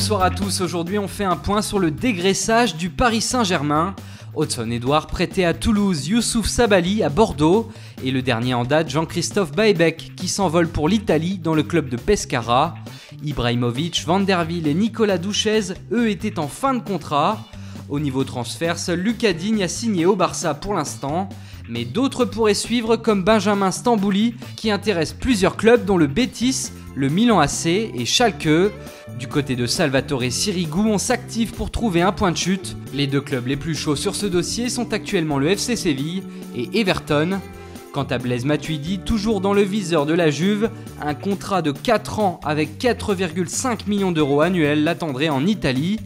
bonsoir à tous. Aujourd'hui, on fait un point sur le dégraissage du Paris Saint-Germain. Hudson Edouard prêté à Toulouse, Youssouf Sabali à Bordeaux et le dernier en date, Jean-Christophe Baebek qui s'envole pour l'Italie dans le club de Pescara. Ibrahimovic, Vanderville et Nicolas Douchez, eux, étaient en fin de contrat. Au niveau transfert, seul Lucas Digne a signé au Barça pour l'instant. Mais d'autres pourraient suivre comme Benjamin Stambouli qui intéresse plusieurs clubs dont le Betis, le Milan AC et Schalke. Du côté de Salvatore Sirigu, on s'active pour trouver un point de chute. Les deux clubs les plus chauds sur ce dossier sont actuellement le FC Séville et Everton. Quant à Blaise Matuidi, toujours dans le viseur de la Juve, un contrat de 4 ans avec 4,5 millions d'euros annuels l'attendrait en Italie.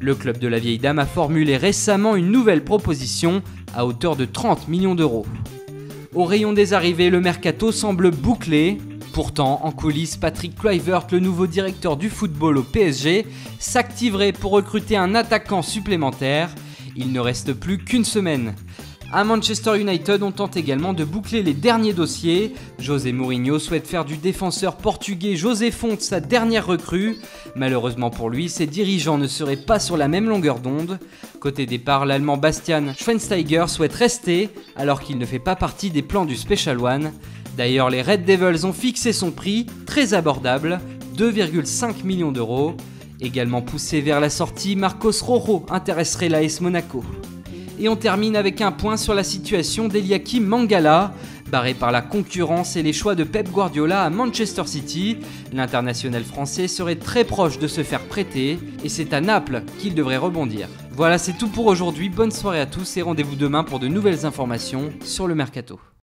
Le club de la vieille dame a formulé récemment une nouvelle proposition à hauteur de 30 millions d'euros. Au rayon des arrivées, le mercato semble bouclé. Pourtant, en coulisses, Patrick Kluivert, le nouveau directeur du football au PSG, s'activerait pour recruter un attaquant supplémentaire. Il ne reste plus qu'une semaine. À Manchester United, on tente également de boucler les derniers dossiers. José Mourinho souhaite faire du défenseur portugais José Fonte sa dernière recrue. Malheureusement pour lui, ses dirigeants ne seraient pas sur la même longueur d'onde. Côté départ, l'allemand Bastian Schweinsteiger souhaite rester alors qu'il ne fait pas partie des plans du Special One. D'ailleurs, les Red Devils ont fixé son prix, très abordable, 2,5 millions d'euros. Également poussé vers la sortie, Marcos Rojo intéresserait l'AS Monaco. Et on termine avec un point sur la situation d'Eliakim Mangala. Barré par la concurrence et les choix de Pep Guardiola à Manchester City, l'international français serait très proche de se faire prêter et c'est à Naples qu'il devrait rebondir. Voilà, c'est tout pour aujourd'hui. Bonne soirée à tous et rendez-vous demain pour de nouvelles informations sur le mercato.